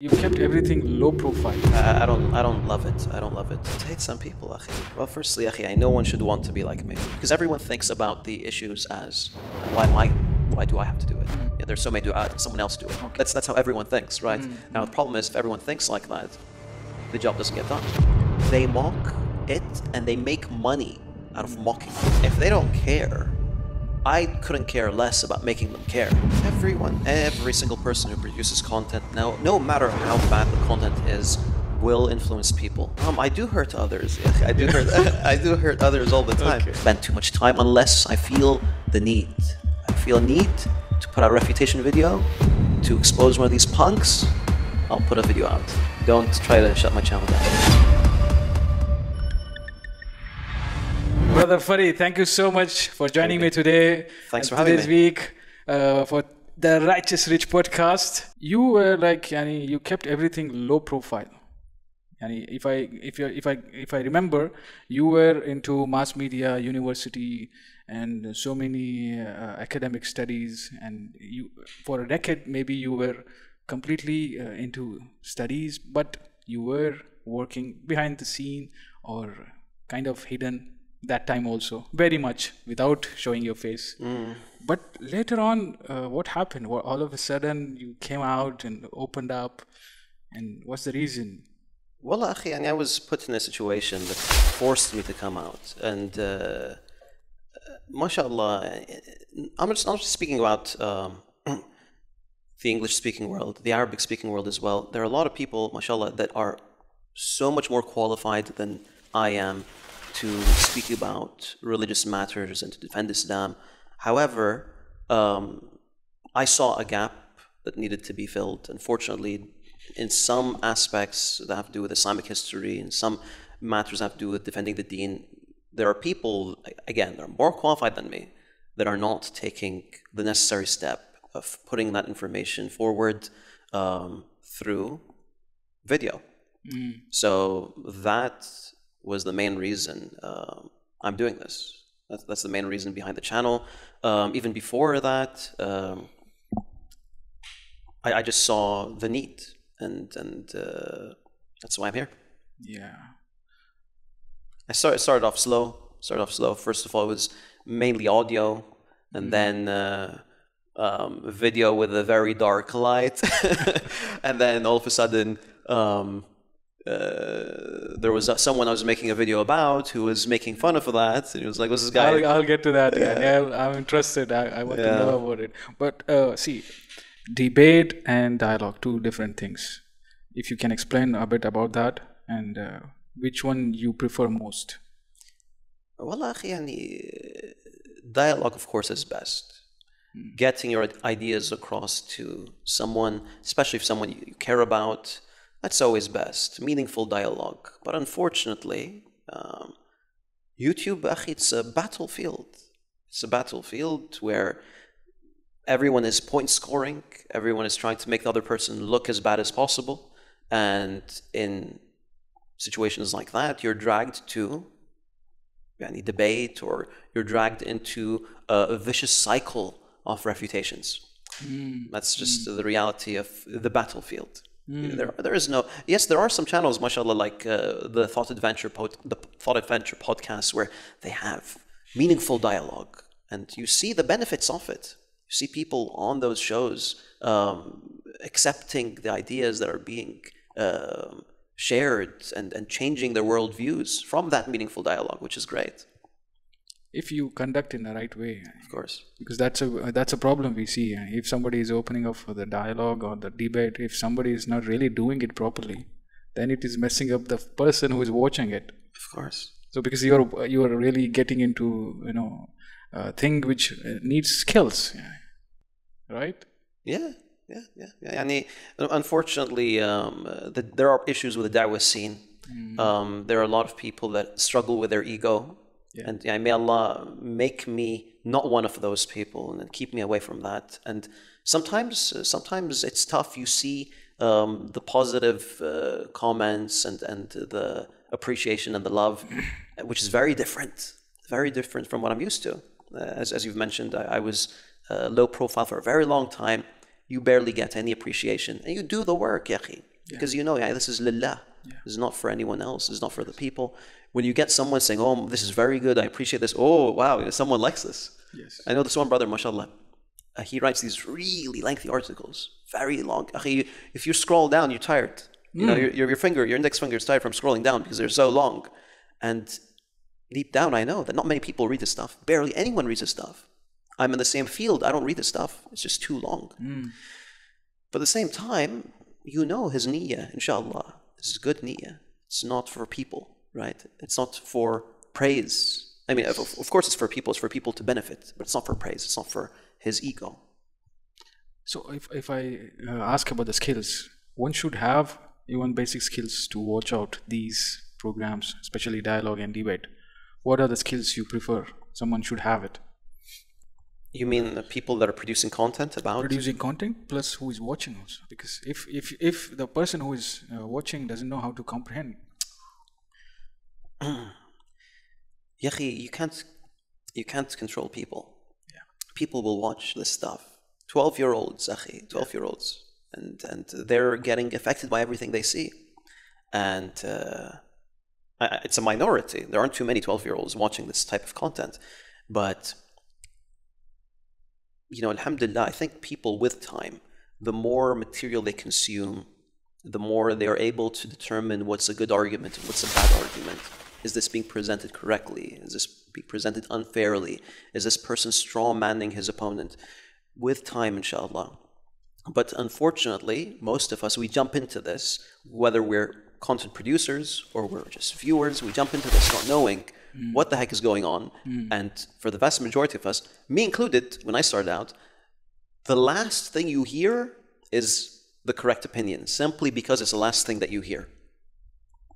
You kept everything low profile. I, I don't I don't love it. I don't love it. I hate some people, akhi. Well, firstly, akhi, I no one should want to be like me because everyone thinks about the issues as why am I why do I have to do it? Yeah, there's so many do it. Someone else do it. That's that's how everyone thinks, right? Mm. Now the problem is if everyone thinks like that, the job doesn't get done. They mock it and they make money out of mocking. it. If they don't care, I couldn't care less about making them care. Everyone, every single person who produces content now, no matter how bad the content is, will influence people. Um, I do hurt others. I do hurt. I do hurt others all the time. Spend too much time unless I feel the need. I feel a need to put out a refutation video to expose one of these punks. I'll put a video out. Don't try to shut my channel down. Brother Farid, thank you so much for joining me today. Thanks for having today's me. week uh, for the Righteous Rich podcast. You were like, yani, you kept everything low profile. Yani, if I if you if I if I remember, you were into mass media, university, and so many uh, academic studies, and you for a decade maybe you were completely uh, into studies, but you were working behind the scene or kind of hidden that time also very much without showing your face. Mm. but later on uh, what happened? Well, all of a sudden you came out and opened up and what's the reason? Well actually, I, mean, I was put in a situation that forced me to come out and uh, uh mashallah eh, i'm just, I'm just speaking about um, the english speaking world the arabic speaking world as well. There are a lot of people mashallah that are so much more qualified than i am to speak about religious matters and to defend Islam. However, um, I saw a gap that needed to be filled. Unfortunately, in some aspects that have to do with Islamic history, and some matters that have to do with defending the deen, there are people, again, that are more qualified than me, that are not taking the necessary step of putting that information forward um, through video. So that was the main reason um, I'm doing this. That's, that's the main reason behind the channel. Um, even before that, um, I, I just saw the need, and and uh, that's why I'm here. yeah I started started off slow. Started off slow. First of all, it was mainly audio, and then uh, um, video with a very dark light, and then all of a sudden. Um, uh, there was uh, someone I was making a video about who was making fun of that, and he was like, "What's this guy?" I'll, I'll get to that yeah. yeah i'm interested i, I want to Yeah. know about it but uh, see debate and dialogue two different things if you can explain a bit about that and uh, which one you prefer most والله أخي يعني dialogue of course is best. Getting your ideas across to someone, especially if someone you care about, that's always best, meaningful dialogue. But unfortunately, um, YouTube, it's a battlefield. It's a battlefield where everyone is point scoring, everyone is trying to make the other person look as bad as possible. And in situations like that, you're dragged to any debate or you're dragged into a, vicious cycle of refutations. Mm. That's just mm. the reality of the battlefield. Know, There, there is no. Yes, there are some channels, mashallah, like uh, the Thought Adventure, pod, the Thought Adventure podcast, where they have meaningful dialogue, and you see the benefits of it. You see people on those shows um, accepting the ideas that are being um shared and, and changing their worldviews from that meaningful dialogue, which is great, if you conduct in the right way of course. because that's a that's a problem we see. If somebody is opening up for the dialogue or the debate if somebody is not really doing it properly then it is messing up the person who is watching it. Of course. So because you're you're really getting into you know a thing which uh, needs skills. Right? Yeah yeah yeah, yeah. and unfortunately um, uh, the, there are issues with the da'wah scene. Mm. um, there are a lot of people that struggle with their ego. And yeah, may Allah make me not one of those people and keep me away from that. And sometimes, uh, sometimes it's tough. You see um, the positive uh, comments and, and the appreciation and the love, which is very different, very different from what I'm used to. Uh, as, as you've mentioned, I, I was uh, low profile for a very long time. You barely get any appreciation, and you do the work, yaqi. because you know, yeah, this is lillah. This is not for anyone else. It's not for the people. When you get someone saying, "Oh, this is very good. I appreciate this." Oh, wow, someone likes this. Yes. I know this one brother, mashallah. Uh, he writes these really lengthy articles, very long. Uh, Akhi, If you scroll down, you're tired. You know, mm. your, your, your finger, your index finger is tired from scrolling down because they're so long. And deep down, I know that not many people read this stuff. Barely anyone reads this stuff. I'm in the same field. I don't read this stuff. It's just too long. Mm. But at the same time, you know his niyyah, inshallah. This is good niyyah. It's not for people, right? It's not for praise. I mean, of, of course, it's for people. It's for people to benefit, but it's not for praise. It's not for his ego. So if if I uh, ask about the skills, one should have even basic skills to watch out these programs, especially dialogue and debate. What are the skills you prefer? Someone should have it. You mean the people that are producing content about? Producing content plus who is watching also. Because if if if the person who is uh, watching doesn't know how to comprehend, Yahi, you can't, you can't control people. Yeah. People will watch this stuff. Twelve-year-olds, Akhi, twelve-year-olds, and and they're getting affected by everything they see, and uh, it's a minority. There aren't too many twelve-year-olds watching this type of content, but you know, Alhamdulillah, I think people with time, the more material they consume, the more they are able to determine what's a good argument and what's a bad argument. Is this being presented correctly? Is this being presented unfairly? Is this person straw manning his opponent? With time, inshallah. But unfortunately, most of us, we jump into this, whether we're content producers or we're just viewers, we jump into this not knowing what the heck is going on. And for the vast majority of us, me included, when I started out, the last thing you hear is the correct opinion, simply because it's the last thing that you hear.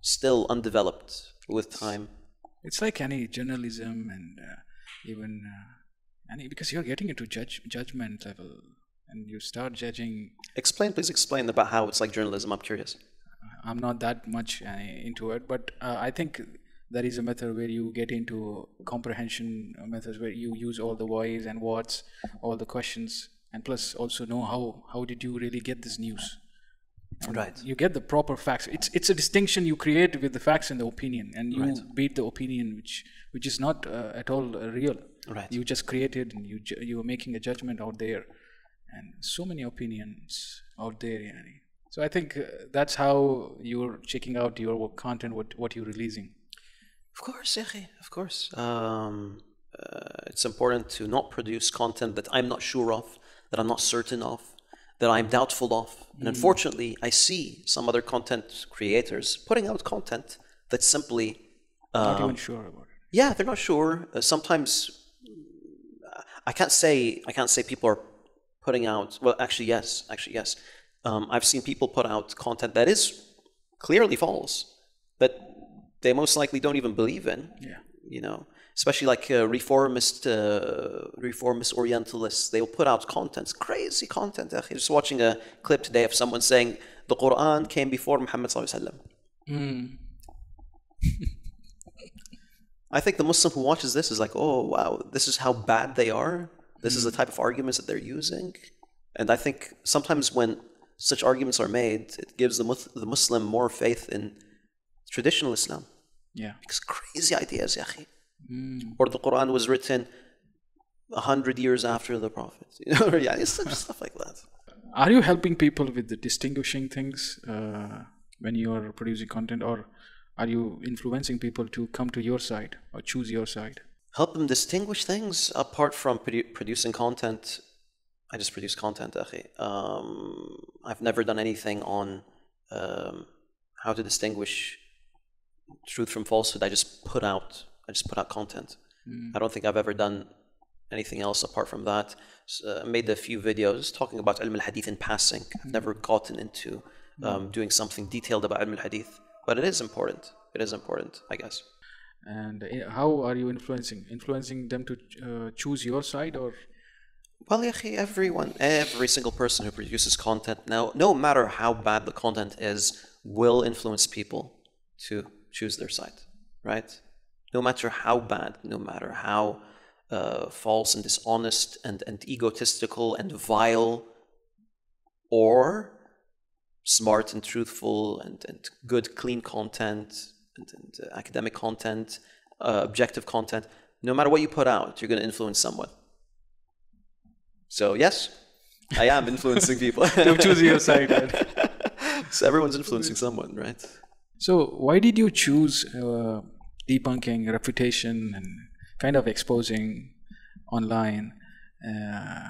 Still undeveloped with time. it's like any journalism and uh, even uh, any because you're getting into judge judgment level and you start judging Explain, please explain about how it's like journalism. I'm curious. I'm not that much uh, into it, but uh, I think there is a method where you get into comprehension methods where you use all the whys and whats, all the questions, and plus also know how how did you really get this news. And Right. You get the proper facts. It's it's a distinction you create with the facts and the opinion, and you beat the opinion, which which is not uh, at all uh, real. Right. You just created, and you you are making a judgment out there, and so many opinions out there. Yani. So I think uh, that's how you're checking out your work content, what what you're releasing. Of course, Yahi, of course. Um, uh, it's important to not produce content that I'm not sure of, that I'm not certain of, that I'm doubtful of. And unfortunately, I see some other content creators putting out content that's simply, Not um, even sure about it. yeah, they're not sure. Uh, sometimes uh, I can't say I can't say people are putting out. Well, actually, yes, actually, yes. Um, I've seen people put out content that is clearly false, that they most likely don't even believe in. Yeah. You know, especially like uh, reformist, uh, reformist Orientalists, they'll put out contents, crazy content. akhi. Just watching a clip today of someone saying the Quran came before Muhammad sallallahu alaihi wasallam. I think the Muslim who watches this is like, oh wow, this is how bad they are. This is the type of arguments that they're using. And I think sometimes when such arguments are made, it gives the, the Muslim more faith in traditional Islam. Yeah. Because crazy ideas, ya akhi. Or the Quran was written a hundred years after the Prophet. You know, yeah, stuff like that. Are you helping people with the distinguishing things uh, when you are producing content, or are you influencing people to come to your side or choose your side? help them distinguish things apart from produ- producing content. I just produce content, akhi. Um, I've never done anything on um, how to distinguish truth from falsehood. I just put out. I just put out content. I don't think I've ever done anything else apart from that. S- uh, made a few videos talking about ilm al-hadith in passing. I've never gotten into um, doing something detailed about ilm al-hadith, but it is important. It is important, I guess. And uh, how are you influencing? Influencing them to uh, choose your side, or Well, everyone, every single person who produces content now, no matter how bad the content is, will influence people to choose their side, right? No matter how bad, no matter how uh, false and dishonest and, and egotistical and vile, or smart and truthful and, and good, clean content and, and uh, academic content, uh, objective content, no matter what you put out, you're going to influence someone. So, yes, I am influencing people. Don't choose your side. So, everyone's influencing someone, right? So, why did you choose uh, debunking refutation and kind of exposing online uh,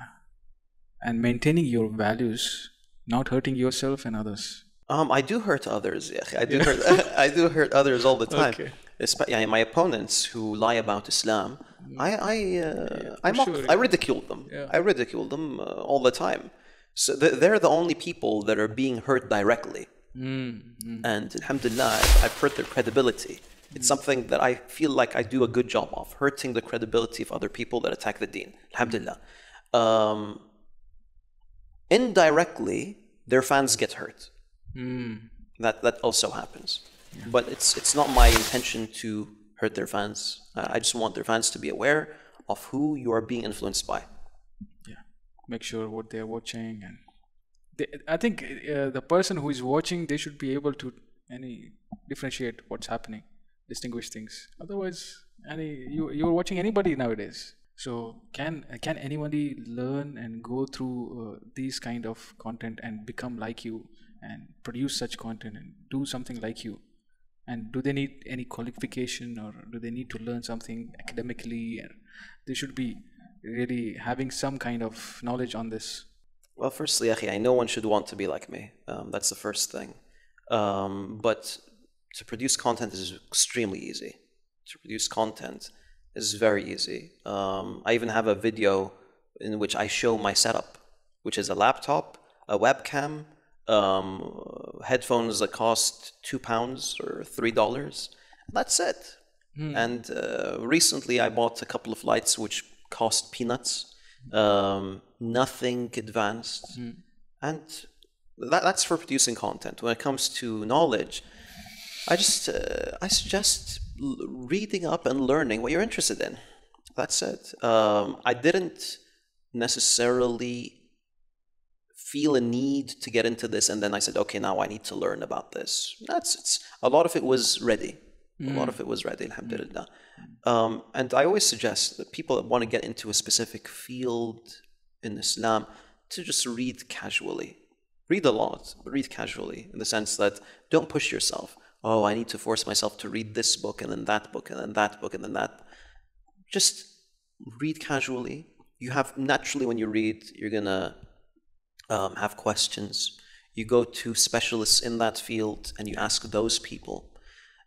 and maintaining your values, not hurting yourself and others? Um, I do hurt others. I do hurt. I do hurt others all the time. Okay. Espe- my opponents who lie about Islam, I I uh, I mock, sure, I ridicule them. Yeah. I ridicule them uh, all the time. So they're the only people that are being hurt directly. Mm, And alhamdulillah, I've hurt their credibility. It's something that I feel like I do a good job of, hurting the credibility of other people that attack the deen. Alhamdulillah. Um, indirectly, their fans get hurt. mm, That that also happens. But it's it's not my intention to hurt their fans. Uh, I just want their fans to be aware of who you are being influenced by. yeah. Make sure what they're watching and I think uh, the person who is watching they should be able to any differentiate what's happening, distinguish things. Otherwise, any you you're watching anybody nowadays. So can can anybody learn and go through uh, these kind of content and become like you and produce such content and do something like you? And do they need any qualification or do they need to learn something academically? They should be really having some kind of knowledge on this. Well, firstly, I no one should want to be like me. Um, that's the first thing. Um, but to produce content is extremely easy. To produce content is very easy. Um, I even have a video in which I show my setup, which is a laptop, a webcam, um, headphones that cost two pounds or three dollars. That's it. And uh, recently, I bought a couple of lights which cost peanuts, um, nothing advanced, and that, that's for producing content. When it comes to knowledge, I just uh, I suggest reading up and learning what you're interested in. That's it. Um, I didn't necessarily feel a need to get into this, and then I said, okay, now I need to learn about this. That's it's a lot of it was ready. A lot of it was ready, alhamdulillah. Um, and I always suggest that people that want to get into a specific field in Islam to just read casually. Read a lot, but read casually in the sense that don't push yourself. Oh, I need to force myself to read this book and then that book and then that book and then that. Just read casually. You have naturally when you read, you're gonna um, have questions. You go to specialists in that field and you ask those people,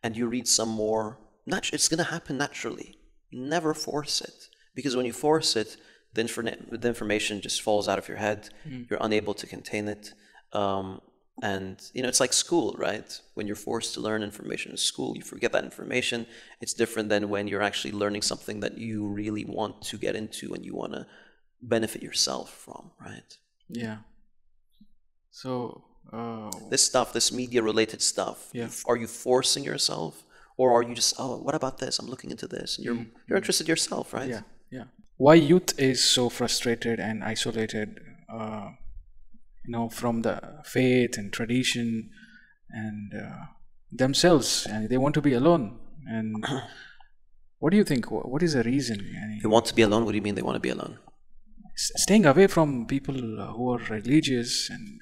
and you read some more. Nat- it's going to happen naturally. Never force it because when you force it, the, informa- the information just falls out of your head. You're unable to contain it. Um, and you know, it's like school, right? When you're forced to learn information in school, you forget that information. It's different than when you're actually learning something that you really want to get into and you want to benefit yourself from, right? Yeah. So, uh, this stuff, this media related stuff, Yeah. are you forcing yourself? Or are you just, oh, what about this? I'm looking into this. And you're, you're interested yourself, right? yeah, yeah. Why youth is so frustrated and isolated, uh, you know, from the faith and tradition and uh, themselves, and they want to be alone. And what do you think? What is the reason? Yani, They want to be alone. What do you mean they want to be alone? s- staying away from people who are religious and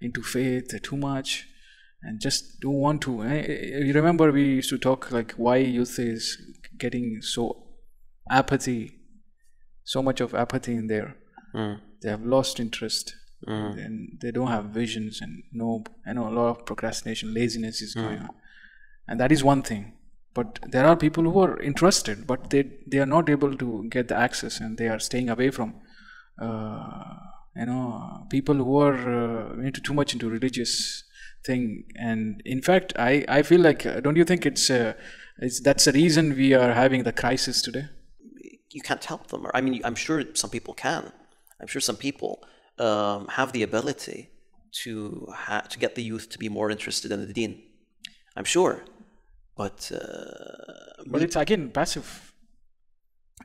into faith too much and just don't want to eh, eh, you remember we used to talk like why youth is getting so apathy so much of apathy in there. Mm. they have lost interest. And they don't have visions and no i know a lot of procrastination laziness is going on. And that is one thing. But there are people who are interested but they they are not able to get the access and they are staying away from uh, you know people who are uh, into too much into religious thing and in fact i i feel like uh, don't you think it's uh, it's that's the reason we are having the crisis today You can't help them. I mean, I'm sure some people can. I'm sure some people um, have the ability to ha- to get the youth to be more interested in the deen. I'm sure. But uh, but it's again passive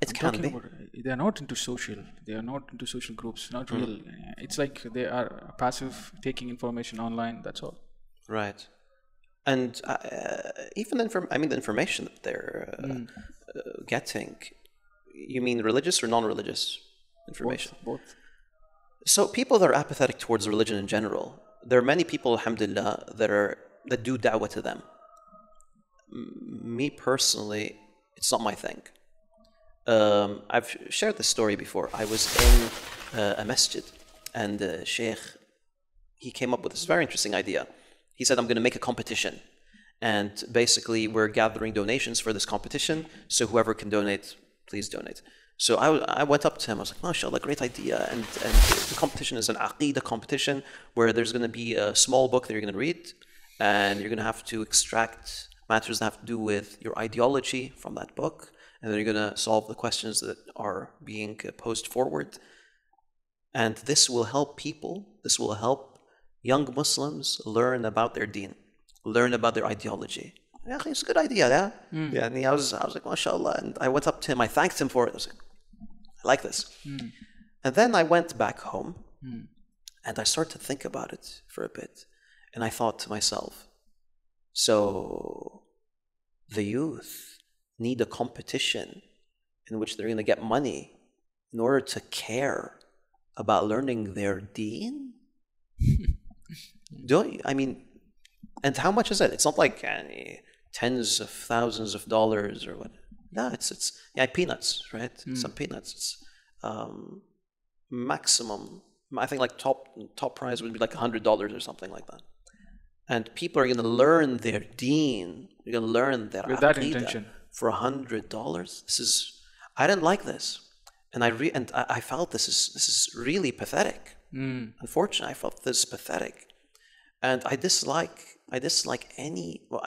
It I'm can be. about, uh, they are not into social. They are not into social groups. Not Hmm. real. It's like they are passive, taking information online. That's all. Right. And uh, even inform- I mean, the information that they're uh, Mm. uh, getting, you mean religious or non religious information? Both. So people that are apathetic towards religion in general, there are many people, alhamdulillah, that are that do da'wah to them. M- Me personally, it's not my thing. Um, I've shared this story before. I was in uh, a masjid, and uh, Sheikh, he came up with this very interesting idea. He said, "I'm going to make a competition, and basically we're gathering donations for this competition. So whoever can donate, please donate." So I, I went up to him. I was like, "MashaAllah, great idea!" And and the competition is an aqidah competition where there's going to be a small book that you're going to read, and you're going to have to extract matters that have to do with your ideology from that book, and then you're going to solve the questions that are being uh, posed forward. And this will help people, this will help young Muslims learn about their deen, learn about their ideology. Yeah, it's a good idea, yeah? Hmm. Yeah, and I was, I was like, mashallah. And I went up to him, I thanked him for it. I was like, I like this. Hmm. And then I went back home hmm. and I started to think about it for a bit. And I thought to myself, so the youth need a competition in which they're going to get money in order to care about learning their deen? Don't? I mean, and how much is it? It's not like uh, tens of thousands of dollars or what. No, it's it's yeah peanuts, right? Some peanuts. It's um, maximum. I think like top top prize would be like hundred dollars or something like that. And people are going to learn their deen. You're going to learn their With that intention. for a hundred dollars. This is I didn't like this, and I re- and I, I felt this is this is really pathetic. Mm. Unfortunately, I felt this is pathetic, and I dislike I dislike any. Well,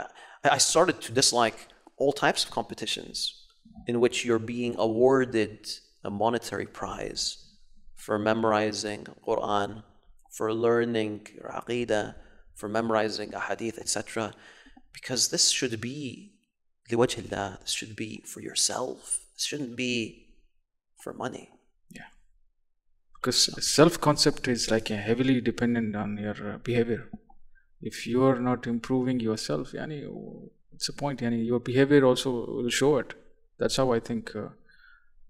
I, I started to dislike all types of competitions in which you're being awarded a monetary prize for memorizing Quran, for learning aqidah, for memorizing a hadith, etc. Because this should be. This should be for yourself. This shouldn't be for money. Yeah. Because self concept is like uh, heavily dependent on your uh, behavior. If you are not improving yourself, yani, what's the point? Yani, your behavior also will show it. That's how I think. Uh,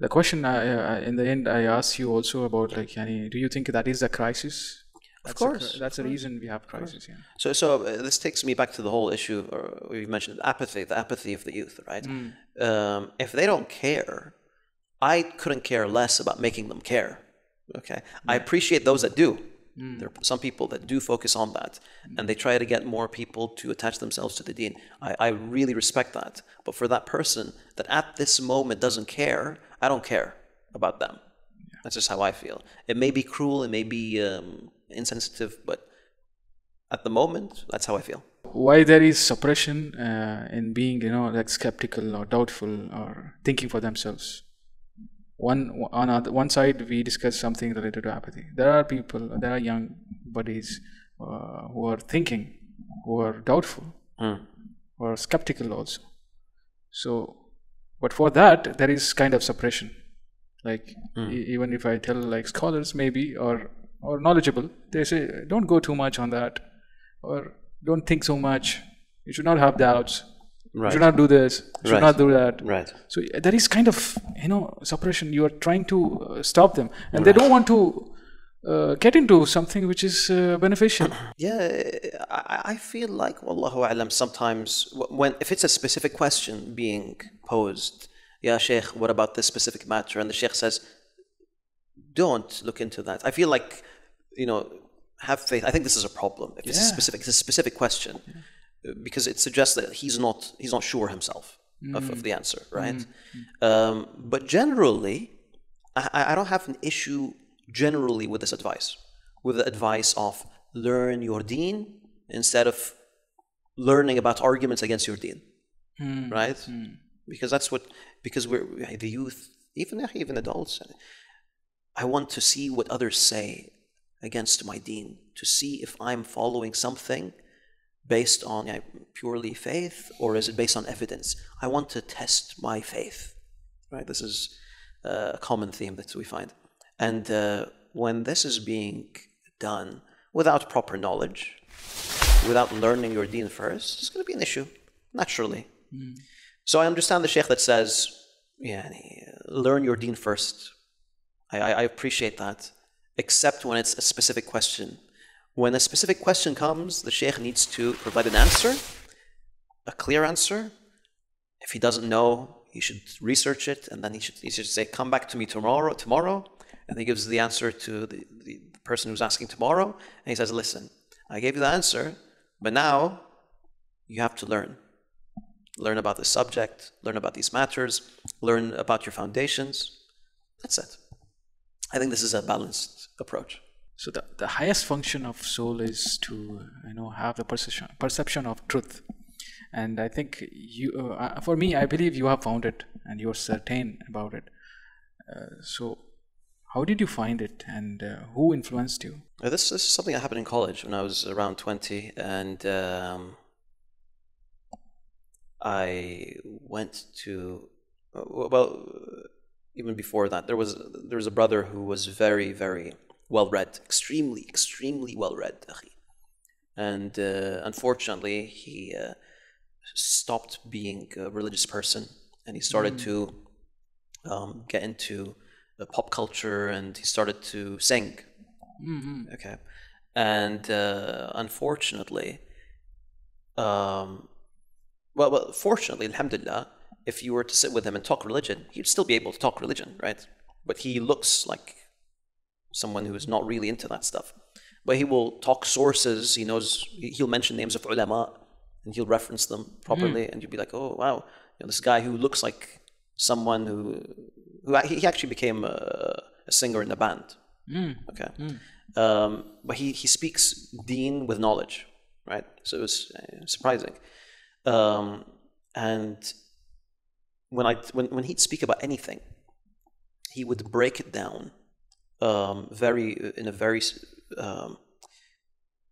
the question I, I, in the end, I asked you also about like, yani, do you think that is a crisis? Of That's a cri- course, that's the reason we have crisis. Yeah. So, so uh, this takes me back to the whole issue, or you mentioned apathy, the apathy of the youth, right? Um, if they don't care, I couldn't care less about making them care. Okay, I appreciate those that do. There are some people that do focus on that, and they try to get more people to attach themselves to the deen. I, I really respect that. But for that person that at this moment doesn't care, I don't care about them. That's just how I feel. It may be cruel, it may be um, insensitive, but at the moment, that's how I feel. Why there is suppression uh, in being, you know, like skeptical or doubtful or thinking for themselves? One on other, one side we discuss something related to apathy. There are people there are young buddies uh, who are thinking who are doubtful Mm. who are skeptical also. So but for that there is kind of suppression. Like e- even if i tell like scholars maybe or or knowledgeable they say don't go too much on that or don't think so much. You should not have doubts Right. should not do this should Right. not do that Right. so uh, there is kind of you know suppression. You are trying to uh, stop them, and they don't want to uh, get into something which is uh, beneficial. Yeah, I, I feel like, wallahu alam, sometimes when if it's a specific question being posed, yeah, Sheikh, what about this specific matter? And the Sheikh says, don't look into that. I feel like, you know, have faith. I think this is a problem. If it's a specific, it's a specific question, uh, because it suggests that he's not he's not sure himself of, of mm. the answer, right? Mm, mm. Um, but generally, I, I don't have an issue generally with this advice, with the advice of learn your deen instead of learning about arguments against your deen, right? Because that's what because we're the youth, even even adults. I want to see what others say against my deen, to see if I'm following something based on yeah, purely faith or is it based on evidence? I want to test my faith, right? This is uh, a common theme that we find. And uh, when this is being done without proper knowledge, without learning your deen first, it's going to be an issue, naturally. So I understand the sheikh that says, yeah, learn your deen first. I, I appreciate that, except when it's a specific question. When a specific question comes, the sheikh needs to provide an answer, a clear answer. If he doesn't know, he should research it, and then he should, he should say, come back to me tomorrow, tomorrow, and he gives the answer to the, the person who's asking tomorrow, and he says, listen, I gave you the answer, but now you have to learn learn about the subject, learn about these matters, learn about your foundations. That's it. I think this is a balanced approach. So the, the highest function of soul is to you know have the perception perception of truth, and I think you uh, for me I believe you have found it and you're certain about it. Uh, so how did you find it and uh, who influenced you? Uh, This, this is something that happened in college when I was around 20, and um, I went to, uh, well, even before that, there was, there was a brother who was very, very well read, extremely, extremely well read. And uh, unfortunately, he uh, stopped being a religious person and he started to um, get into uh, pop culture and he started to sing. Okay. And uh, unfortunately, um, well, well, fortunately, alhamdulillah, if you were to sit with him and talk religion, he'd still be able to talk religion, right? But he looks like someone who is not really into that stuff. But he will talk sources, he knows, he- he'll mention names of ulama and he'll reference them properly, and you'll be like, oh, wow, you know, this guy who looks like someone who, who he actually became a, a singer in a band. Okay. Um, but he, he speaks deen with knowledge, right? So it was uh, surprising. Um, and when, I, when, when he'd speak about anything, he would break it down um, very in a very um,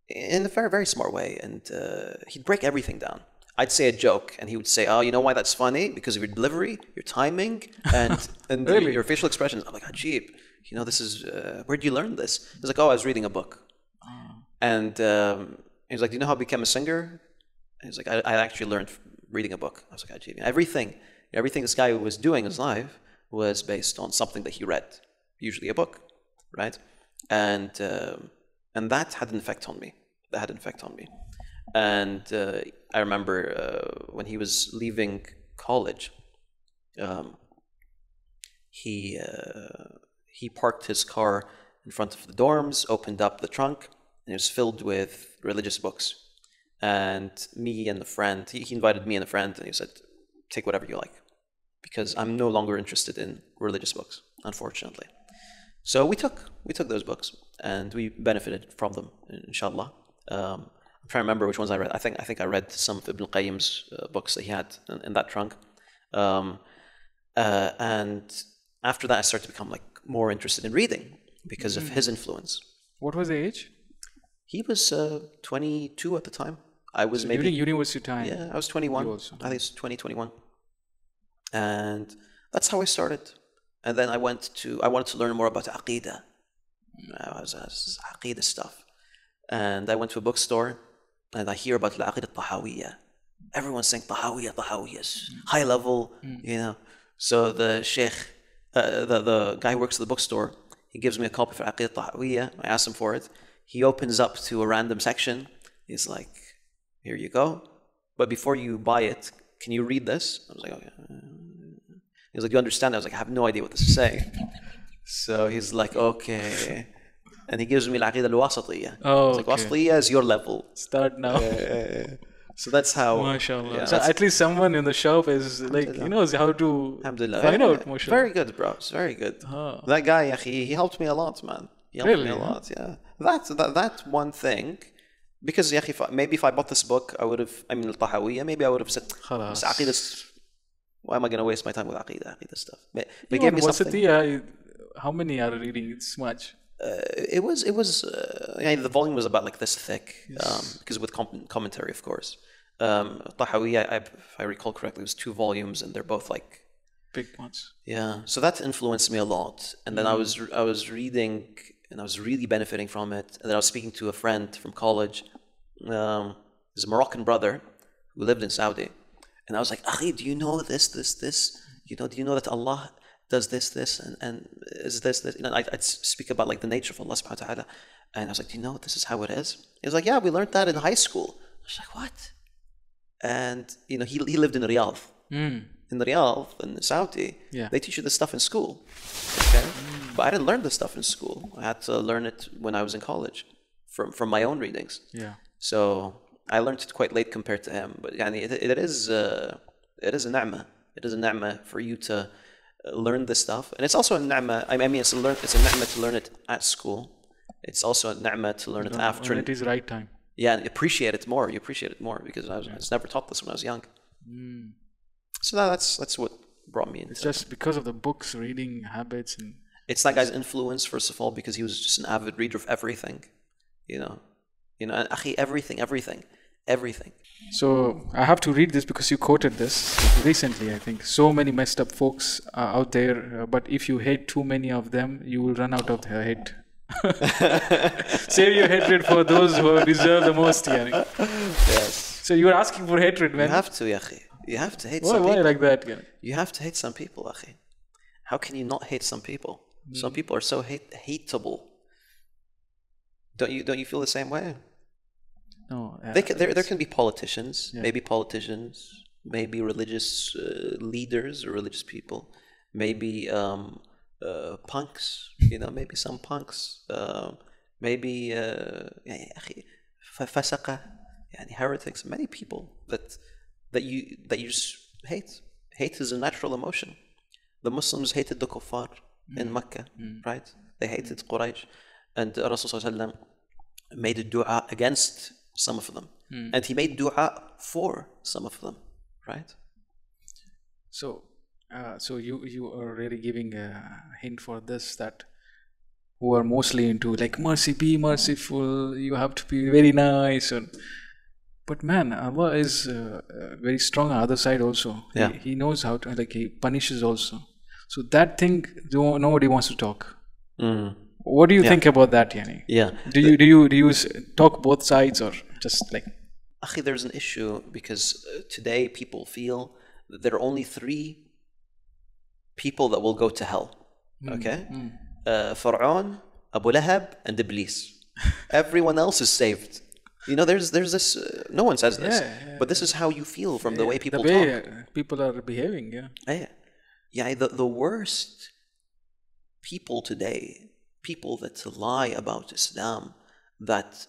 in a very very smart way, and uh, he'd break everything down. I'd say a joke, and he would say, "Oh, you know why that's funny? Because of your delivery, your timing, and and Really? your facial expressions." I'm like, "Ajib, you know, this is uh, where would you learn this?" He's like, "Oh, I was reading a book," and um, he's like, "Do you know how I became a singer?" And he's like, I, I actually learned reading a book. I was like, "Ajib." Everything, everything this guy was doing in his life was based on something that he read, usually a book, right? And um, and that had an effect on me. That had an effect on me. And uh, I remember uh, when he was leaving college, um, he uh, he parked his car in front of the dorms, opened up the trunk, and it was filled with religious books. And me and a friend, he, he invited me and a friend, and he said, "Take whatever you like," because I'm no longer interested in religious books, unfortunately. So we took we took those books and we benefited from them, inshallah. Um, I'm trying to remember which ones I read. I think I think I read some of Ibn Qayyim's uh, books that he had in, in that trunk. Um, uh, and after that, I started to become like more interested in reading because of his influence. What was the age? He was uh, 22 at the time. I was maybe During university time. yeah, I was 21. I think it's 20, 21. And that's how I started. And then I went to, I wanted to learn more about Aqidah. I was, uh, this is Aqidah stuff. And I went to a bookstore and I hear about Al-Aqidah Tahawiyya. Everyone's saying Tahawiyya, Tahawiyya, is high level, you know. So the sheikh, uh, the, the guy who works at the bookstore, he gives me a copy for Aqidah Tahawiyya. I ask him for it. He opens up to a random section. He's like, here you go. But before you buy it, can you read this? I was like, okay. He was like, you understand? I was like, I have no idea what this is saying. So he's like, okay. And he gives me Al-Aqidah Al-Wasatiyya. Oh, like, okay. Wasatiyya is your level. Start now. So that's how. MashaAllah. Yeah, so at least someone in the shop is like, he knows how to Alhamdulillah. find out, mashallah. Very good, bro. It's very good. Ah. That guy, he helped me a lot, man. He helped Really, me a lot, yeah. That, that, that one thing, because I- maybe if I bought this book, I would have, I mean, Al-Tahawiyya, maybe I would have said, Khalas. "This why am I going to waste my time with Aqidah, Aqidah stuff? But Even gave me something. How many are reading? It's much. Uh, it was, it was, uh, yeah, the volume was about like this thick, um, because with com- commentary, of course. Um, Tahawiyya, I, if I recall correctly, was two volumes, and they're both like big ones. Yeah, so that influenced me a lot, and then I was I was reading and I was really benefiting from it. And then I was speaking to a friend from college, um, his Moroccan brother who lived in Saudi, and I was like, "Akhi, do you know this, this, this? You know, do you know that Allah does this, this, and, and is this, this?" Know, I'd, I'd speak about like the nature of Allah Subhanahu wa Taala, and I was like, "Do you know this is how it is?" He was like, "Yeah, we learned that in high school." I was like, "What?" And you know, he he lived in Riyadh hmm. in Riyadh in Saudi, Yeah. they teach you this stuff in school. Okay? Hmm. But I didn't learn this stuff in school. I had to learn it when I was in college from, from my own readings. Yeah. So I learned it quite late compared to him. But yani, it, it is uh, it is a ni'mah. It is a ni'mah for you to uh, learn this stuff. And it's also a ni'mah. I mean, it's a, learn, it's a ni'mah to learn it at school. It's also a ni'mah to learn it after. When it is right time. Yeah, and appreciate it more. You appreciate it more because I was, I was never taught this when I was young. So that, that's that's what brought me into It's just because of the books, reading habits, and it's that guy's influence first of all because he was just an avid reader of everything you know you know and everything everything everything so I have to read this because you quoted this recently. I think so many messed up folks are out there, uh, but if you hate too many of them, you will run out of their hate. Save your hatred for those who deserve the most. Yani. yes So you are asking for hatred, man. you have to ya you have to hate Why, some why people like that? Yani? you have to hate some people akhi. how can you not hate some people some people are so hate hateable don't you don't you feel the same way no, they can, there, there can be politicians, yeah. maybe politicians, maybe religious uh, leaders or religious people, maybe um, uh, punks, you know, maybe some punks, um, maybe uh, fasaka, yani heretics, many people that that you that you hate. Hate is a natural emotion. The Muslims hated the kuffar mm. in Mecca, mm. right? They hated mm. Quraysh, and Rasulullah made a dua against some of them, and he made dua for some of them, right? So, uh, so you you are really giving a hint for this that who are mostly into like mercy, be merciful. You have to be very nice, and but man, Allah is uh, uh, very strong on the other side also. Yeah. He, knows how to like he punishes also. So that thing, no- nobody wants to talk. Mm. What do you think about that, Yani? Yeah. Do you do you do you talk both sides or just like Akhi, there's an issue because uh, today people feel that there are only three people that will go to hell. Okay? Uh, Fir'aun, Abu Lahab, and Iblis. Everyone else is saved. You know, there's there's this. Uh, no one says this, Yeah, but this is how you feel from the way people the way talk. uh, people are behaving? Yeah. Yeah, yeah. The the worst people today, people that lie about Islam, that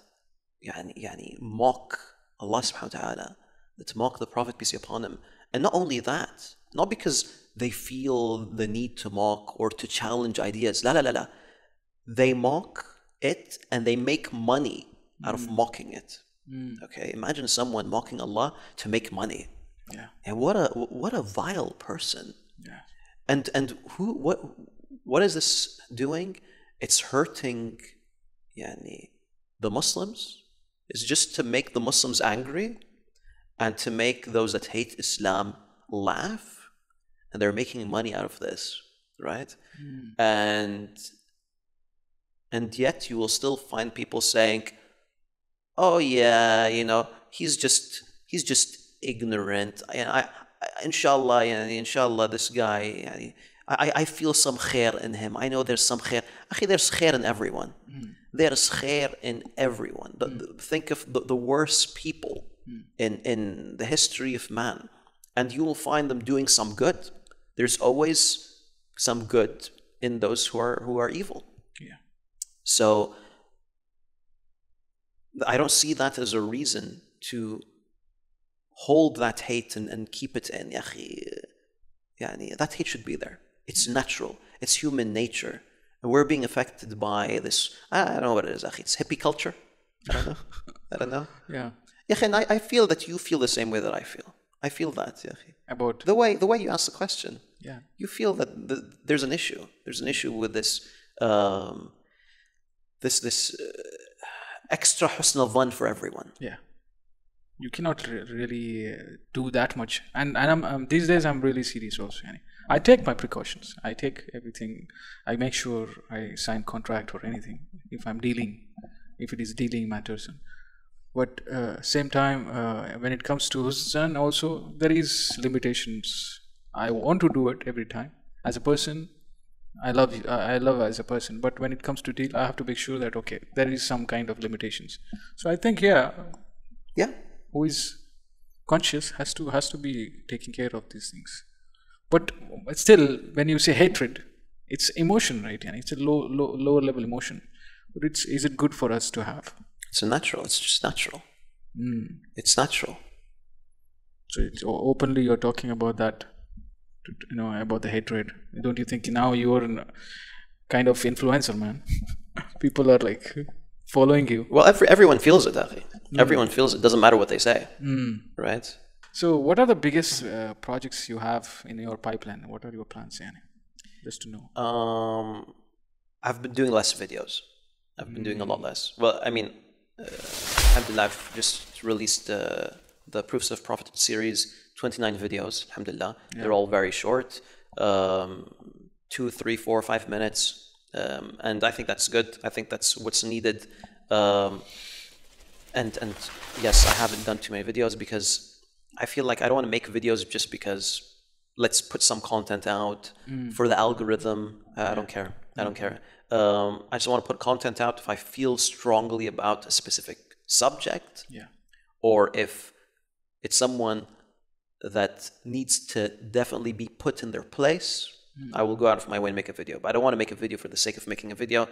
يعني, يعني mock Allah subhanahu wa ta'ala, that mock the Prophet peace be upon him, and not only that, not because they feel the need to mock or to challenge ideas. La la la la. They mock it and they make money out of mocking it. Okay, imagine someone mocking Allah to make money. Yeah. And what a what a vile person. Yeah. And and who what what is this doing? it's hurting yani, the Muslims. It's just to make the Muslims angry and to make those that hate Islam laugh. And they're making money out of this, right? Mm. And and yet you will still find people saying, "Oh yeah, you know, he's just he's just ignorant." I, I, inshallah, yeah, inshallah, this guy, I, I feel some khair in him. I know there's some khair. Akhi, there's khair in everyone. There's khair in everyone. The, the- think of the, the worst people in, in the history of man, and you will find them doing some good. There's always some good in those who are who are evil. Yeah. So I don't see that as a reason to hold that hate and, and keep it in. يا أخي, يعني, that hate should be there. It's natural. It's human nature. And we're being affected by this. I don't know what it is. It's hippie culture. I don't know. I don't know. Yeah. Yeah, and I, feel that you feel the same way that I feel. I feel that. Yeah. About the way the way you ask the question. Yeah. You feel that the, there's an issue. There's an issue with this. Um, this this uh, extra personal one for everyone. Yeah you cannot re- really do that much and and I'm, um, these days i'm really serious also i take my precautions. I take everything. I make sure i sign contract or anything if i'm dealing if it is dealing matters. But uh, same time uh, when it comes to Husn also there is limitations. I want to do it every time. As a person i love you I love as a person. But when it comes to deal i have to make sure that okay there is some kind of limitations. So i think yeah Yeah. who is conscious has to has to be taking care of these things but still when you say hatred it's emotion right and it's a low, low lower level emotion but it's is it good for us to have It's natural. It's just natural. Hmm. It's natural. so it's openly you're talking about that you know about the hatred don't you think now you're an, kind of influencer man people are like following you Well, every, everyone feels it, Akhi. Hmm. Everyone feels it. Doesn't matter what they say. Hmm. Right? So what are the biggest uh, projects you have in your pipeline what are your plans yani? just to know Um, I've been doing less videos. I've been doing a lot less. Well, I mean, uh, Alhamdulillah, I've just released uh, the Proofs of Prophet series, 29 videos, Alhamdulillah. They're all very short, um, two, three, four, five minutes. Um, and I think that's good. I think that's what's needed. Um, and and yes, I haven't done too many videos because I feel like I don't want to make videos just because let's put some content out for the algorithm. I don't care. I don't care. Um, I just want to put content out if I feel strongly about a specific subject, yeah or if it's someone that needs to definitely be put in their place. I will go out of my way and make a video, but I don't want to make a video for the sake of making a video.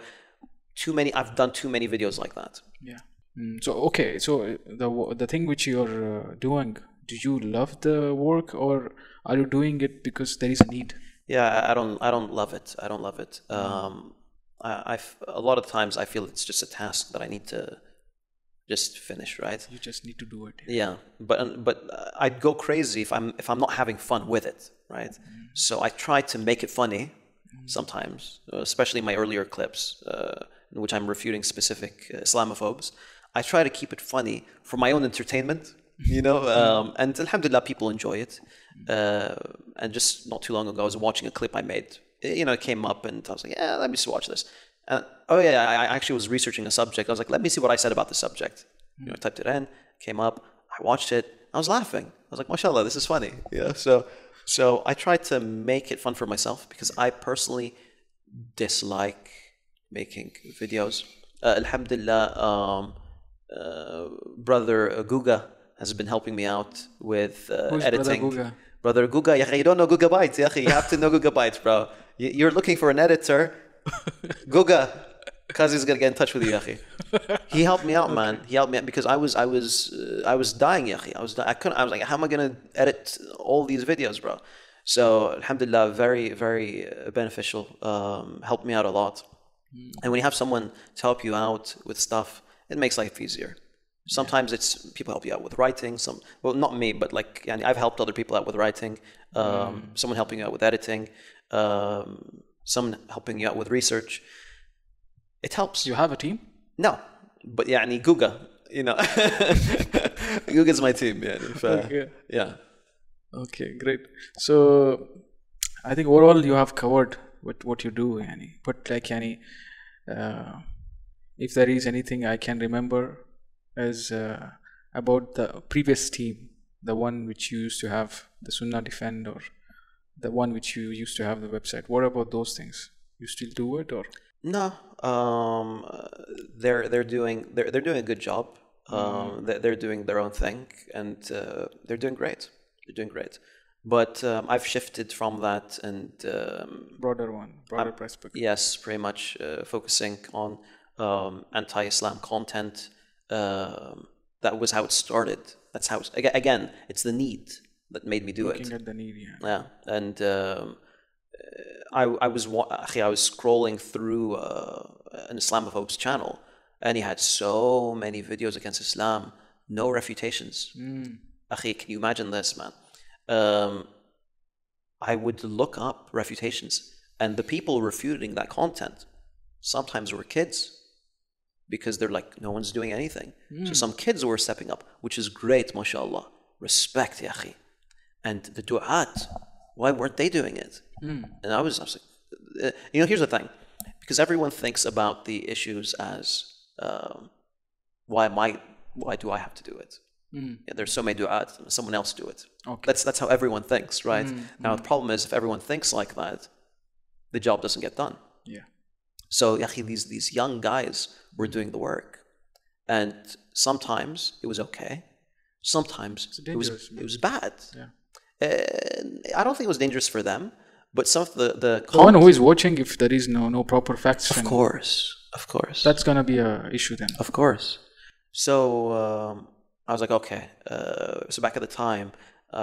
Too many. I've done too many videos like that. Yeah. Mm, so okay, so uh, the the thing which you're uh, doing, do you love the work or are you doing it because there is a need? Yeah, I- don't. I don't love it. I don't love it. Um, I, I've a lot of times I feel it's just a task that I need to just finish. Right? You just need to do it. Yeah, but but uh, I'd go crazy if I'm if I'm not having fun with it. Right? So I try to make it funny sometimes, uh, especially in my earlier clips, uh, in which I'm refuting specific uh, Islamophobes. I try to keep it funny for my own entertainment, you know, um, and Alhamdulillah, people enjoy it. Uh, and just not too long ago, I was watching a clip I made. You know, it came up, and I was like, "Yeah, let me just watch this." And oh yeah, I, I actually was researching a subject. I was like, "Let me see what I said about the subject." You know, I typed it in, came up. I watched it. I was laughing. I was like, "Mashallah, this is funny." Yeah. So, so I tried to make it fun for myself because I personally dislike making videos. Uh, Alhamdulillah, um, uh, brother Guga has been helping me out with uh, Who's Brother editing. Guga? Brother Guga, you don't know Guga Bytes, you have to know Guga Bytes, bro. You- You're looking for an editor. Guga, Kazi's gonna get in touch with you, ya. He helped me out, man. He helped me out because I was, I was, uh, I was dying, ya akhi. I was, di- I couldn't. I was like, how am I gonna edit all these videos, bro? So, Alhamdulillah, very, very uh, beneficial. Um, helped me out a lot. And when you have someone to help you out with stuff, it makes life easier. Sometimes it's people help you out with writing. Some well, not me, but like I've helped other people out with writing. Um, mm. Someone helping you out with editing. Um, someone helping you out with research. It helps. You have a team? No, but yeah, any Guga, you know, Google's my team. Yani, okay. Yeah. Okay, great. So, I think overall you have covered what what you do, Annie. But like Annie, uh, if there is anything I can remember as uh, about the previous team, the one which you used to have, the Sunnah Defend, or the one which you used to have the website. What about those things? You still do it, or No, um, they're they're doing they're they're doing a good job. Um, they're, they're doing their own thing, and uh, they're doing great. They're doing great. But um, I've shifted from that, and um, broader one, broader perspective? yes, pretty much uh, focusing on um, anti-Islam content. Um, that was how it started. That's how. It's, again, it's the need that made me do it. Looking at the need, yeah. Yeah, and um, I I was wa- I was scrolling through uh, an Islamophobe's channel, and he had so many videos against Islam, no refutations. Akhi, can you imagine this, man? Um, I would look up refutations, and the people refuting that content sometimes were kids, because they're like, no one's doing anything. So hmm. some kids were stepping up, which is great, mashallah. Respect, ya akhi. And the du'at, why weren't they doing it? Hmm. And I was, I was like, uh, you know, here's the thing. Because everyone thinks about the issues as, um, why am I, why do I have to do it? Hmm. Yeah, there's so many du'at, someone else do it. Okay. That's, that's how everyone thinks, right? Now, the problem is if everyone thinks like that, the job doesn't get done. Yeah. So yakhi, these these young guys were doing the work, and sometimes it was okay, sometimes it was it was bad. Yeah. And I don't think it was dangerous for them, but some of the the The one who is watching, if there is no no proper facts, of course, of course, that's gonna be a issue then. of course. So um, I was like, okay. Uh, so back at the time,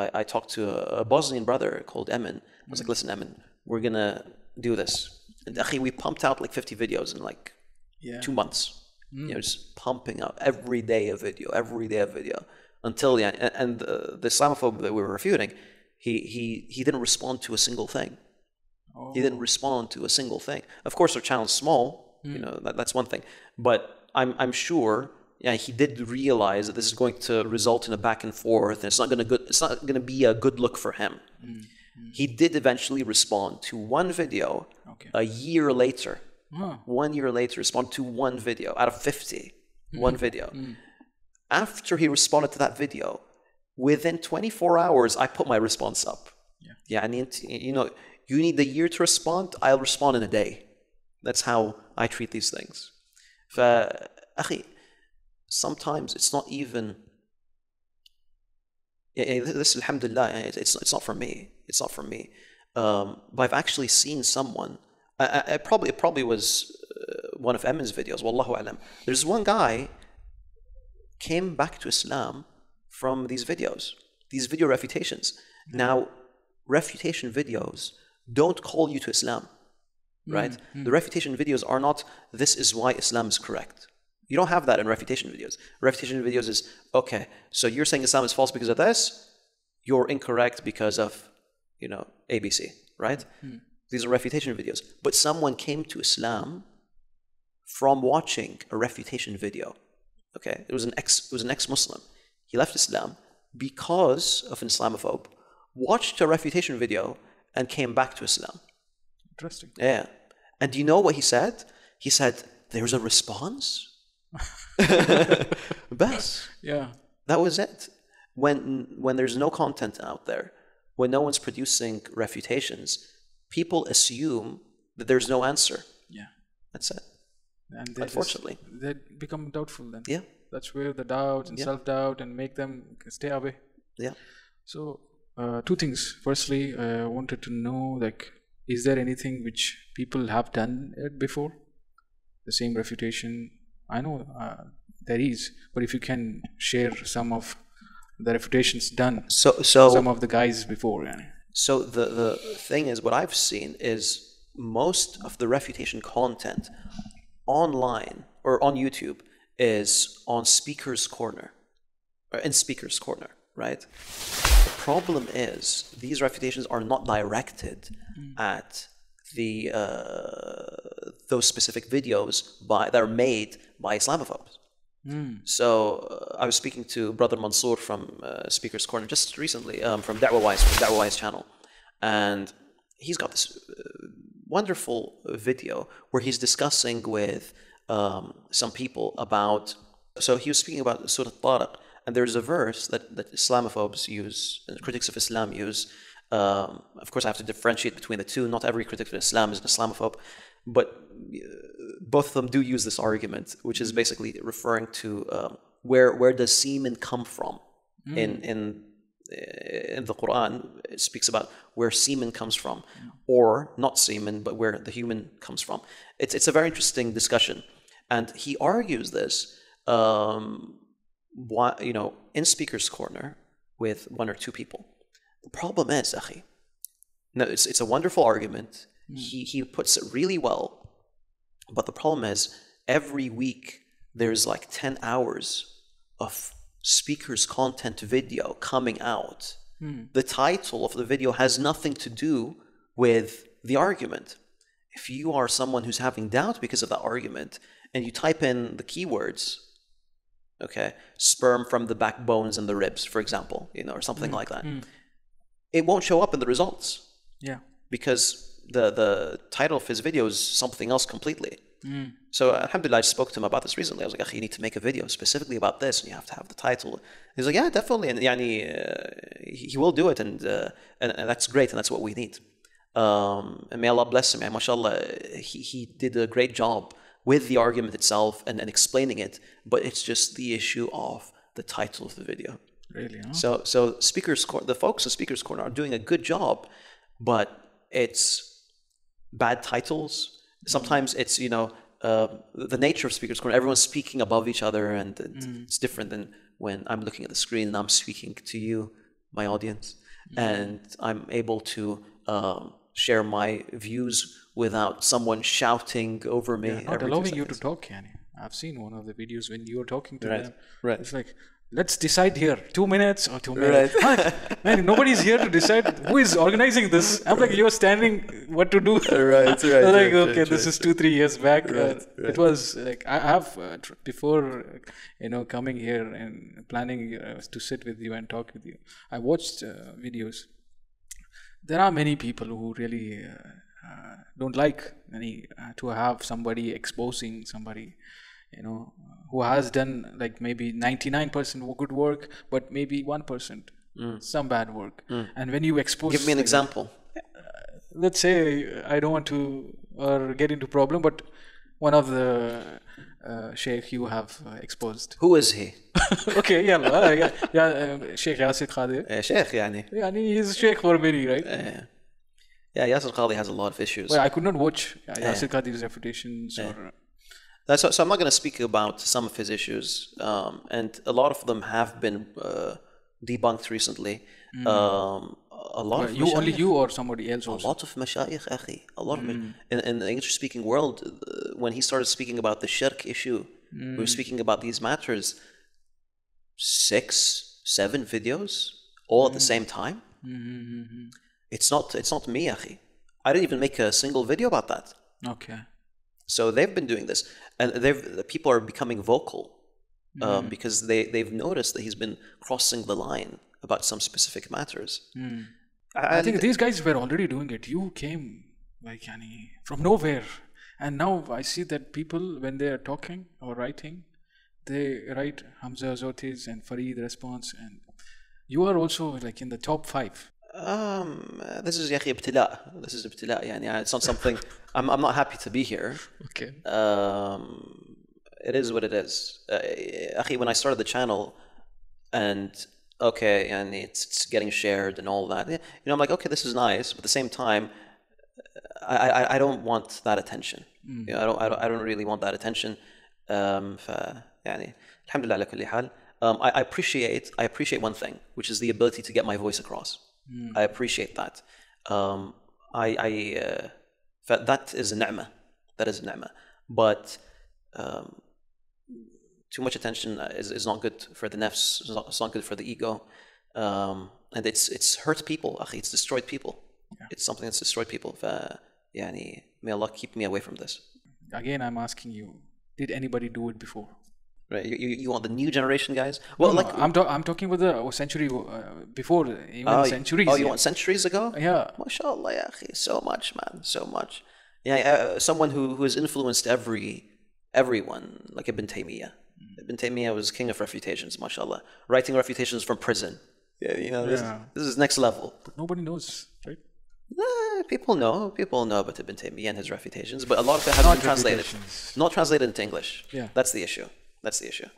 I, I talked to a, a Bosnian brother called Emin. I was like, listen, Emin, we're gonna do this. And akhi, we pumped out like 50 videos in like Yeah. two months. You know, mm. just pumping out every day a video, every day a video, until yeah. And, and the, the Islamophobe that we were refuting, he he he didn't respond to a single thing. He didn't oh. respond to a single thing. Of course, our channel's small. You mm. know, that, that's one thing. But I'm I'm sure. Yeah, he did realize that this is going to result in a back and forth, and it's not going to good. It's not going to be a good look for him. Mm. He did eventually respond to one video Okay. a year later. Ah. One year later, respond to one video out of 50. One video. After he responded to that video, within 24 hours, I put my response up. Yeah. Yeah, I need to, you know, you need the year to respond, I'll respond in a day. That's how I treat these things. فأخي, sometimes it's not even yeah, yeah, this alhamdulillah yeah, it's, it's it's not for me it's not for me um, but I've actually seen someone I, I, I probably it probably was uh, one of Emin's videos wallahu alam there's one guy came back to Islam from these videos these video refutations now refutation videos don't call you to Islam right the refutation videos are not this is why Islam is correct you don't have that in refutation videos. Refutation videos is okay. So you're saying Islam is false because of this. You're incorrect because of, you know, ABC, right? Hmm. These are refutation videos. But someone came to Islam from watching a refutation video. Okay, it was an ex. It was an ex-Muslim. He left Islam because of an Islamophobe. Watched a refutation video and came back to Islam. Interesting. Yeah. And do you know what he said? He said, There's a response? Best. Yeah. That was it. When when there's no content out there, when no one's producing refutations, people assume that there's no answer. Yeah. That's it. And they just- Unfortunately. they become doubtful then. Yeah. That's where the doubt and Yeah. self doubt and make them stay away. Yeah. So, uh, two things. Firstly, I wanted to know like, is there anything which people have done it before? The same refutation. I know uh, there is, but if you can share some of the refutations done, So so some of the guys before. Yani. So the the thing is, what I've seen is most of the refutation content online or on YouTube is on Speaker's Corner, or in Speaker's Corner, right? The problem is these refutations are not directed at the uh, those specific videos by that are made by Islamophobes. So uh, I was speaking to Brother Mansour from uh, Speaker's Corner just recently, um, from Da'wah Wise, from Da'wah Wise channel, and he's got this uh, wonderful video where he's discussing with um, some people about. So he was speaking about Surah Tariq, and there's a verse that, that Islamophobes use, and critics of Islam use. Um, of course, I have to differentiate between the two. Not every critic of Islam is an Islamophobe, but uh, both of them do use this argument, which is basically referring to um, where where does semen come from in in uh, in the Quran. It speaks about where semen comes from, or not semen, but where the human comes from. It's it's a very interesting discussion, and he argues this. Um, why, you know, in Speaker's Corner with one or two people. The problem is, Akhi, no, it's, it's a wonderful argument. He, he puts it really well. But the problem is, every week there's like 10 hours of speaker's content video coming out. Hmm. The title of the video has nothing to do with the argument. If you are someone who's having doubt because of that argument, and you type in the keywords, okay, sperm from the backbones and the ribs, for example, you know, or something hmm. like that, hmm. it won't show up in the results Yeah. because the the title of his video is something else completely. So Alhamdulillah, I spoke to him about this recently. I was like, you need to make a video specifically about this, and you have to have the title." He's like, "Yeah, definitely," and yani, uh, he, he will do it, and, uh, and and that's great, and that's what we need. Um, and may Allah bless him. And mashallah, he he did a great job with the argument itself and, and explaining it, but it's just the issue of the title of the video. Really, huh? So so speakers the folks at speakers corner are doing a good job, but it's bad titles. Sometimes it's you know uh, the nature of speakers corner. Everyone's speaking above each other, and it's, it's different than when I'm looking at the screen and I'm speaking to you, my audience, and I'm able to um, share my views without someone shouting over me. Not every allowing you to talk, Yani. I've seen one of the videos when you were talking to Right, them. right. It's like, let's decide here. Two minutes or two minutes. Huh? Man, nobody's here to decide who is organizing this. I'm like, you're standing what to do. Right, right, like, right, okay, right, this right. is two, three years back. Uh, Right, It was like, I have, uh, before, you know, coming here and planning uh, to sit with you and talk with you, I watched uh, videos there are many people who really uh, uh, don't like any uh, to have somebody exposing somebody you know who has done like maybe 99% good work but maybe 1% mm. some bad work mm. and when you expose give me an like, example uh, let's say i don't want to or get into problem but one of the uh, sheikh you have uh, exposed who is he okay يلا يا شيخ ياسر قادر شيخ يعني يعني he's sheikh for many right uh, yeah. Yeah, Yasir Qadhi has a lot of issues. Well, I could not watch Yasir yeah. Qadhi's refutations yeah. or that's, so, I'm not going to speak about some of his issues, um, and a lot of them have been uh, debunked recently. Um, a lot of you only you or somebody else a lot of mashayikh, akhi, a lot of. In, in the English-speaking world, uh, when he started speaking about the shirk issue, we were speaking about these matters. Six, seven videos, all at the same time. It's not. It's not me, akhi. I didn't even make a single video about that. Okay. So they've been doing this, and they've the people are becoming vocal um, because they they've noticed that he's been crossing the line about some specific matters. I think these guys were already doing it. You came like yani, from nowhere, and now I see that people when they are talking or writing, they write Hamza Tzortzis and Farid Responds, and you are also like in the top five Um, uh, this is يا ibtila. This is ibtila. يعني, uh, it's not something. I'm I'm not happy to be here. Okay. Um, it is what it is. Uh, أخي, when I started the channel, and okay, and it's, it's getting shared and all that. You know, I'm like, okay, this is nice, but at the same time, I I, I don't want that attention. You know, I don't I don't I don't really want that attention. Um, ف يعني الحمد لله على كل حال. Um, I, I appreciate I appreciate one thing, which is the ability to get my voice across. I appreciate that. Um, I, I uh, fa- that is a ni'mah. That is a ni'mah. But um, too much attention is, is not good for the nafs. It's not, it's not good for the ego. Um, and it's it's hurt people. أخي, It's destroyed people. It's something that's destroyed people. ف, يعني, may Allah keep me away from this. Again, I'm asking you, did anybody do it before? Right? You, you, want the new generation guys? Well, like I'm ta- I'm talking about the oh, century uh, before, even oh, centuries. Oh, you yeah. want centuries ago? Yeah. MashaAllah, ya akhi, so much, man, so much. Yeah, uh, someone who, who has influenced every everyone, like Ibn Taymiyyah. Ibn Taymiyyah was king of refutations, mashallah. Writing refutations from prison. Yeah, you know, this, Yeah. this is next level. Nobody knows, right? People know, people know about Ibn Taymiyyah and his refutations, but a lot of it hasn't been translated. Not translated into English. Yeah. That's the issue. That's the issue.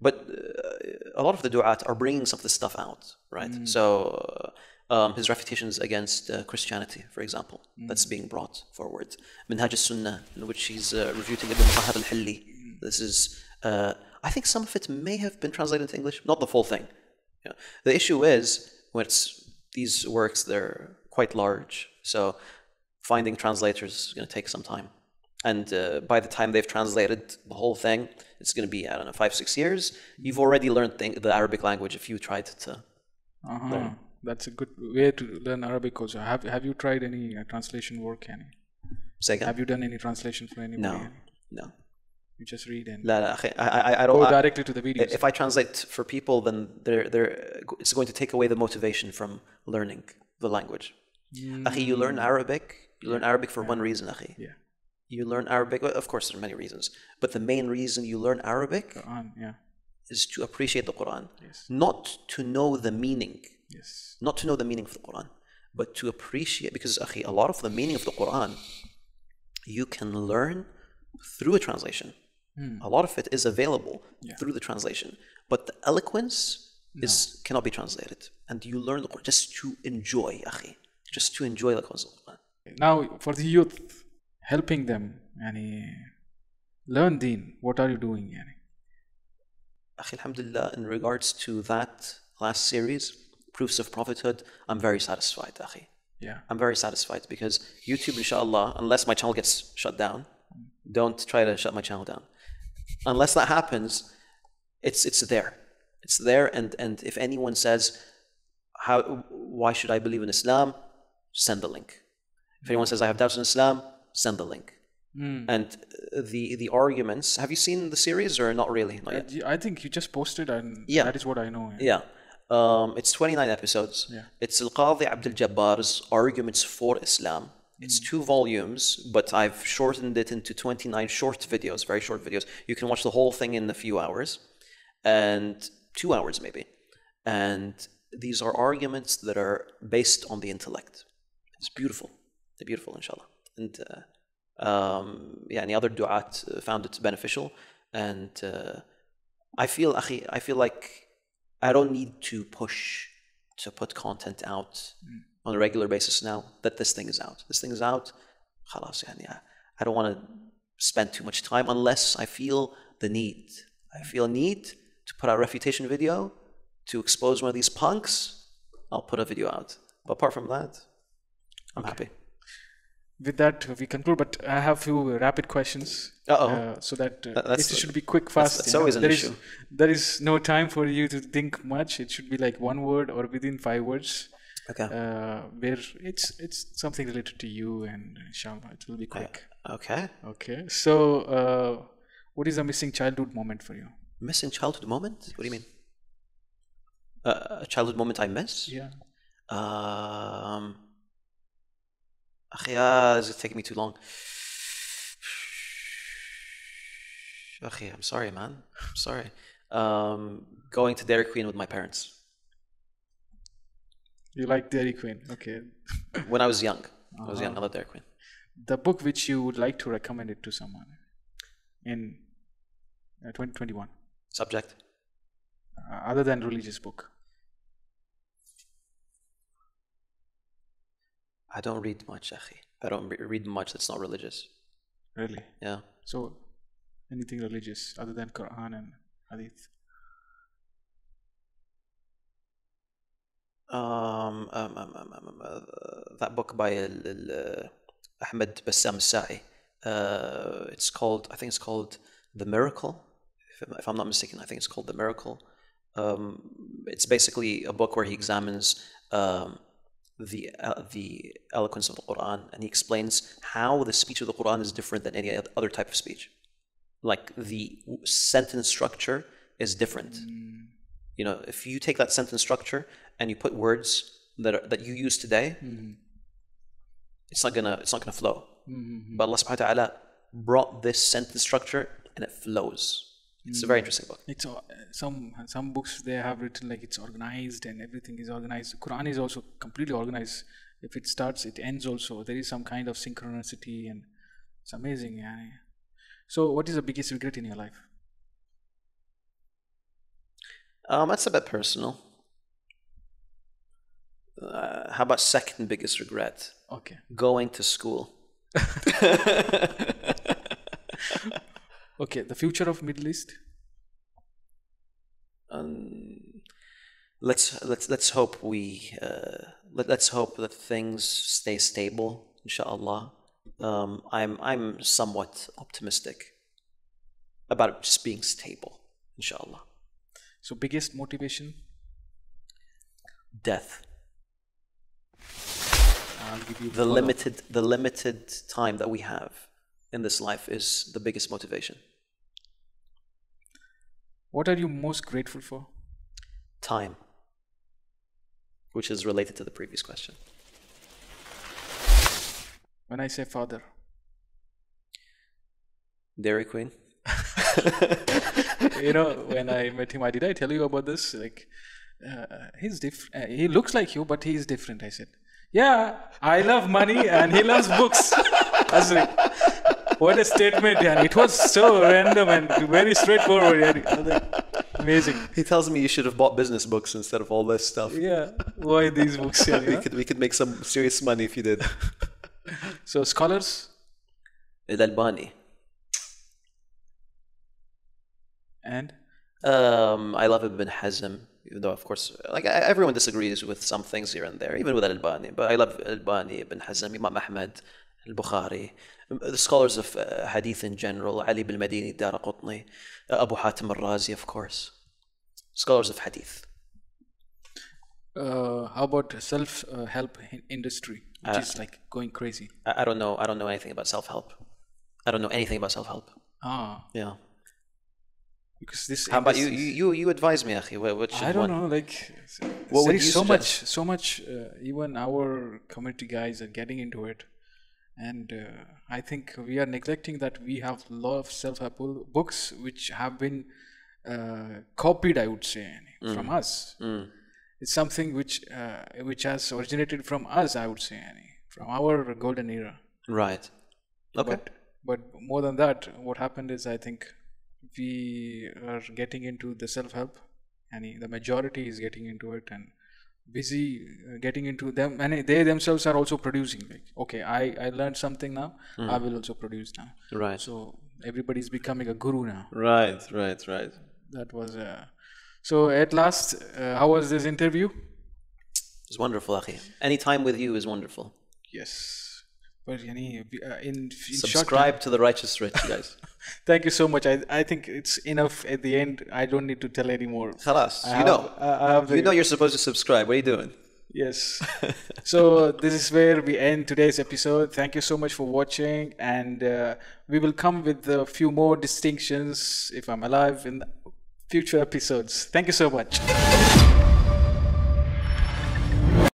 But uh, a lot of the du'at are bringing some of this stuff out, right? Mm. So uh, um, his refutations against uh, Christianity, for example, Mm. that's being brought forward. Minhaj al-Sunnah, in which he's uh, refuting Ibn Tahir al-Hilli. Mm. This is, uh, I think some of it may have been translated into English, not the full thing. Yeah. The issue is when it's these works, they're quite large, so finding translators is going to take some time. And uh, by the time they've translated the whole thing, it's going to be, I don't know, five, six years. You've already learned the Arabic language if you tried to uh -huh. learn. That's a good way to learn Arabic also. Have, have you tried any uh, translation work, Kenny? Have you done any translation for anybody? No, no. You just read and la, la, I, I, I don't, go directly to the videos. If I translate for people, then they're, they're, it's going to take away the motivation from learning the language. Mm. Akhi, you learn Arabic. You learn Arabic for yeah. one reason, Akhi. Yeah you learn Arabic well, of course there are many reasons but the main reason you learn Arabic Quran, yeah. is to appreciate the Quran Yes. not to know the meaning Yes. not to know the meaning of the Quran, but to appreciate because akhi, a lot of the meaning of the Quran you can learn through a translation. Hmm. A lot of it is available through the translation, but the eloquence is cannot be translated, and you learn the Quran just to enjoy, akhi, just to enjoy the eloquence of the Quran. Now for the youth, helping them, yani, learn Deen. What are you doing, yani? Akhi, alhamdulillah, in regards to that last series, proofs of prophethood, I'm very satisfied, akhi. Yeah. I'm very satisfied because YouTube, inshallah, unless my channel gets shut down, don't try to shut my channel down. Unless that happens, it's it's there. It's there, and and if anyone says, "How? Why should I believe in Islam?" Send the link. If anyone says, "I have doubts in Islam," send the link. And uh, the the arguments. Have you seen the series or not really? Not yet. I think you just posted, and Yeah. that is what I know. Yeah. Um, it's 29 episodes. Yeah. It's Al Qadi Abdul Jabbar's Arguments for Islam. It's two volumes, but I've shortened it into 29 short videos, very short videos. You can watch the whole thing in a few hours, and two hours maybe. And these are arguments that are based on the intellect. It's beautiful. They're beautiful, inshallah. And uh, um, yeah, any other du'at uh, found it beneficial. And uh, I feel, akhi, I feel like I don't need to push to put content out on a regular basis now that this thing is out. This thing is out. خلاص يعني I, I don't want to spend too much time unless I feel the need. I feel a need to put out a refutation video to expose one of these punks. I'll put a video out. But apart from that, I'm happy. With that, we conclude. But I have few rapid questions. Uh, so that uh, it should be quick, fast. that's know. always an There is- issue. there is no time for you to think much. It should be like one word or within five words. Okay. Uh, where it's it's something related to you, and inshallah, it will be quick. Okay. Okay. So, uh, what is a missing childhood moment for you? Missing childhood moment? What do you mean? Uh, a childhood moment I miss? Yeah. Um, Akhia, this is taking me too long. I'm sorry, man. I'm sorry. Um, going to Dairy Queen with my parents. You like Dairy Queen, okay. when I was young. Uh-huh. I was young, I uh-huh. loved Dairy Queen. The book which you would like to recommend it to someone in uh, 2021. Subject? Uh, other than religious book. I don't read much, akhi. I don't re- read much that's not religious. Really? Yeah. So, anything religious other than Quran and Hadith? Um, um, um, um, uh, that book by uh, Ahmed Bassam Sa'i. Uh, it's called, I think it's called The Miracle. If if I'm not mistaken, I think it's called The Miracle. Um, it's basically a book where he examines um, the uh, the eloquence of the Quran and he explains how the speech of the Quran is different than any other type of speech. Like the sentence structure is different. Mm. You know, if you take that sentence structure and you put words that are, that you use today, mm-hmm. it's not gonna it's not gonna flow. Mm-hmm. But Allah Subhanahu wa Taala brought this sentence structure and it flows. It's a very interesting book. It's uh, some some books they have written like it's organized and everything is organized. Quran is also completely organized. If it starts, it ends also. There is some kind of synchronicity and it's amazing. Yeah. So, what is the biggest regret in your life? Um, that's a bit personal. Uh, how about second biggest regret? Okay. Going to school. Okay. The future of Middle East. um, let's let's let's hope we uh, let, let's hope that things stay stable inshallah um, i'm i'm somewhat optimistic about it just being stable inshallah So, biggest motivation. death I'll give you the limited the limited time that we have in this life is the biggest motivation What are you most grateful for? Time, which is related to the previous question. When I say father, Dairy Queen. you know, when I met him, I did I tell you about this? Like, uh, he's different. Uh, he looks like you, but he's different. I said, yeah, I love money and he loves books. I was like, what a statement, and it was so random and very straightforward. Yani. Like, Amazing. He tells me you should have bought business books instead of all this stuff. Yeah. Why these books? Yani, We huh? could we could make some serious money if you did. So scholars Al-Albani. and Um, I love Ibn Hazm, even though, of course, like everyone disagrees with some things here and there, even with Al-Albani. But I love Al-Albani, Ibn Hazm, Imam Ahmad, Al-Bukhari, the scholars of uh, Hadith in general, Ali bin Madini, Dara Qutni, uh, Abu Hatim al-Razi, of course. Scholars of Hadith. uh, how about self-help industry, which is like going crazy? I, I don't know. I don't know anything about self-help. I don't know anything about self-help. Ah, Yeah. because this. How about you? You you, you advise me, Akhi. What, should I don't one? know. Like, What there is so much, so much. Uh, even our community guys are getting into it, and uh, I think we are neglecting that we have a lot of self-help books which have been uh, copied. I would say from us. Mm. It's something which uh, which has originated from us. I would say, from our golden era. Right. Okay. But, but more than that, what happened is I think we are getting into the self-help, and the majority is getting into it and busy uh, getting into them, and they themselves are also producing. Like, okay, I I learned something now, I will also produce now. Right. So everybody's becoming a guru now. Right. Right. Right. That was. Uh, so at last, uh, how was this interview? It's wonderful, Akhi. Any time with you is wonderful. Yes. But yani, uh, in, in Subscribe to the Righteous Rich, guys. Thank you so much. I, I think it's enough at the end. I don't need to tell anymore. Khalas. I You have- know. I, I have the, You know you're supposed to subscribe. What are you doing? Yes. so this is where we end today's episode. Thank you so much for watching, and uh, we will come with a few more distinctions if I'm alive in future episodes. Thank you so much.